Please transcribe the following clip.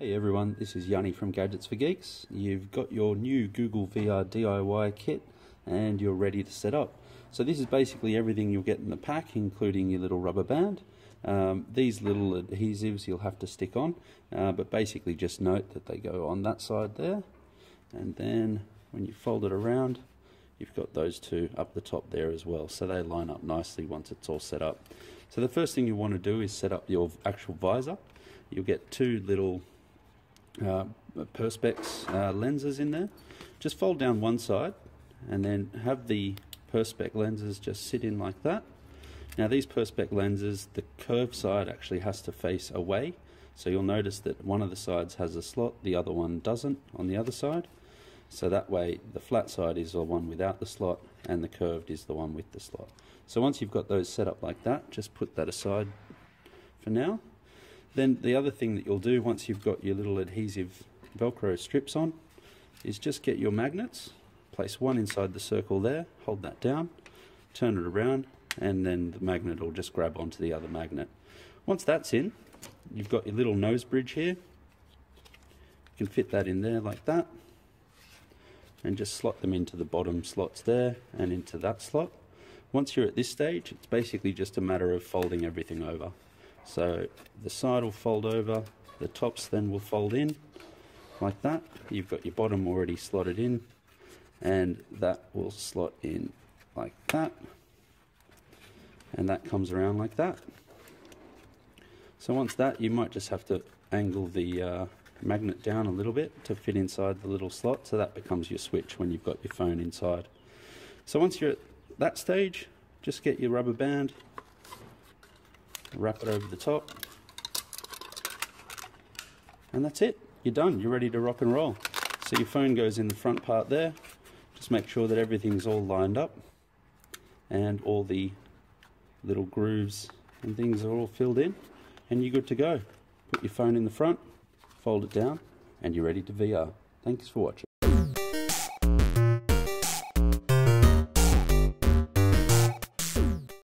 Hey everyone, this is Yanni from Gadgets for Geeks. You've got your new Google VR DIY kit and you're ready to set up. So this is basically everything you'll get in the pack, including your little rubber band. Um, these little adhesives you'll have to stick on, uh, but basically just note that they go on that side there. And then when you fold it around, you've got those two up the top there as well. So they line up nicely once it's all set up. So the first thing you want to do is set up your actual visor. You'll get two little uh, Perspex uh, lenses in there. Just fold down one side and then have the Perspex lenses just sit in like that. Now these Perspex lenses, the curved side actually has to face away. So you'll notice that one of the sides has a slot, the other one doesn't on the other side. So that way the flat side is the one without the slot and the curved is the one with the slot. So once you've got those set up like that, just put that aside for now. Then the other thing that you'll do once you've got your little adhesive Velcro strips on is just get your magnets, place one inside the circle there, hold that down, turn it around, and then the magnet will just grab onto the other magnet. Once that's in, you've got your little nose bridge here. You can fit that in there like that and just slot them into the bottom slots there and into that slot. Once you're at this stage, it's basically just a matter of folding everything over. So the side will fold over, the tops then will fold in like that. You've got your bottom already slotted in and that will slot in like that and that comes around like that. So once that you might just have to angle the uh, magnet down a little bit to fit inside the little slot so that becomes your switch when you've got your phone inside. So once you're at that stage just get your rubber band wrap it over the top. And that's it. You're done. You're ready to rock and roll. So your phone goes in the front part there. Just make sure that everything's all lined up and all the little grooves and things are all filled in and you're good to go. Put your phone in the front fold it down and you're ready to VR thanks for watching